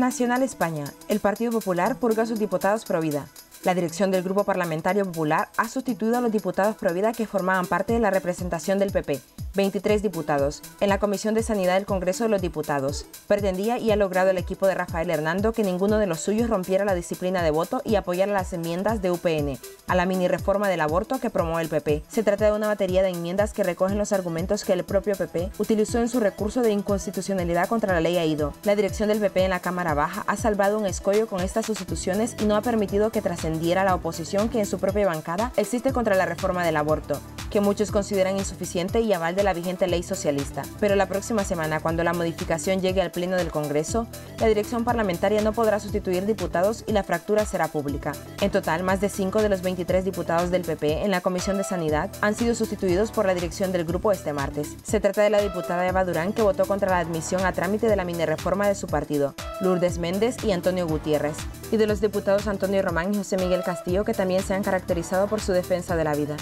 Nacional España. El Partido Popular purga a sus diputados pro vida. La dirección del Grupo Parlamentario Popular ha sustituido a los diputados pro vida que formaban parte de la representación del PP, 23 diputados, en la Comisión de Sanidad del Congreso de los Diputados. Pretendía y ha logrado el equipo de Rafael Hernando que ninguno de los suyos rompiera la disciplina de voto y apoyara las enmiendas de UPN a la mini reforma del aborto que promueve el PP. Se trata de una batería de enmiendas que recogen los argumentos que el propio PP utilizó en su recurso de inconstitucionalidad contra la ley AIDO. La dirección del PP en la Cámara Baja ha salvado un escollo con estas sustituciones y no ha permitido que trascendiera la oposición que en su propia bancada existe contra la reforma del aborto que muchos consideran insuficiente y aval de la vigente ley socialista. Pero la próxima semana, cuando la modificación llegue al Pleno del Congreso, la dirección parlamentaria no podrá sustituir diputados y la fractura será pública. En total, más de 5 de los 23 diputados del PP en la Comisión de Sanidad han sido sustituidos por la dirección del grupo este martes. Se trata de la diputada Eva Durán, que votó contra la admisión a trámite de la mini reforma de su partido, Lourdes Méndez y Antonio Gutiérrez, y de los diputados Antonio Román y José Miguel Castillo, que también se han caracterizado por su defensa de la vida.